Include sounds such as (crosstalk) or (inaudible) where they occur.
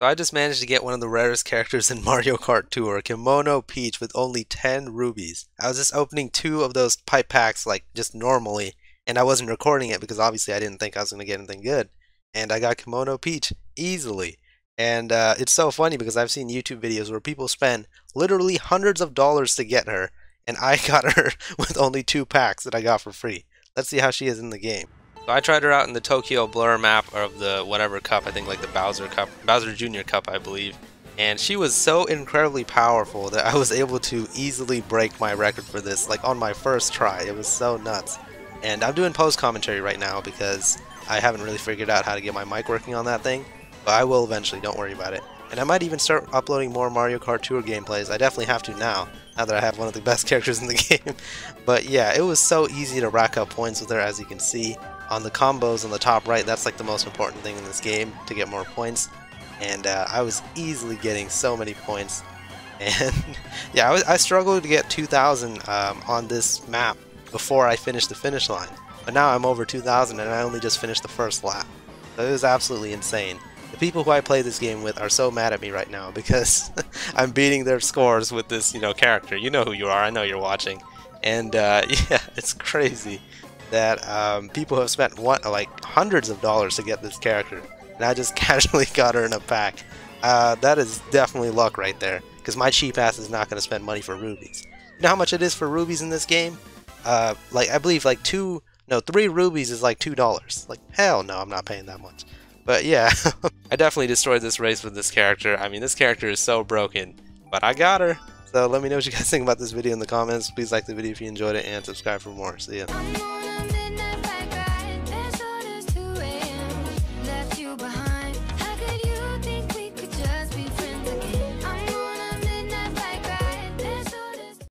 So I just managed to get one of the rarest characters in (laughs) Mario Kart Tour, Kimono Peach, with only 10 rubies. I was just opening two of those pipe packs, like, just normally, and I wasn't recording it because obviously I didn't think I was going to get anything good. And I got Kimono Peach easily. And uh, it's so funny because I've seen YouTube videos where people spend literally hundreds of dollars to get her, and I (laughs) got her (laughs) with only two packs that I got for free. Let's see how she is in the game. So I tried her out in the Tokyo Blur map of the whatever cup, I think like the Bowser Cup, Bowser Jr. Cup, I believe. And she was so incredibly powerful that I was able to easily break my record for this, like on my first try. It was so nuts. And I'm doing post commentary right now because I haven't really figured out how to get my mic working on that thing. But I will eventually, don't worry about it. And I might even start uploading more Mario Kart Tour gameplays. I definitely have to now, now that I have one of the best (laughs) characters in the game. but yeah, it was so easy to rack up points with her as you can see on the combos on the top right, that's like the most important thing in this game to get more points. And uh, I was easily getting so many points. (laughs) And yeah, I, was, I, struggled to get 2,000 um, on this map before I finished the finish line. But now I'm over 2,000 and I only just finished the first lap. So it was absolutely insane. The people who I play this game with are so mad at me right now because (laughs) I'm beating their scores with this, you know, character. You know who you are. I know you're watching. And uh, (laughs) yeah, it's crazy that um, people have spent one, like hundreds of dollars to get this character, and I just (laughs) casually got her in a pack. Uh, that is definitely luck right there, because my cheap ass is not going to spend money for rubies. You know how much it is for rubies in this game? Uh, like I believe like two, no, three rubies is like two dollars. Like hell no, I'm not paying that much. But yeah, (laughs) I definitely destroyed this race with this character. I mean, this character is so broken, but I got her. So let me know what you guys (laughs) think about this video in the comments. Please like the video if you enjoyed it and subscribe for more. See ya.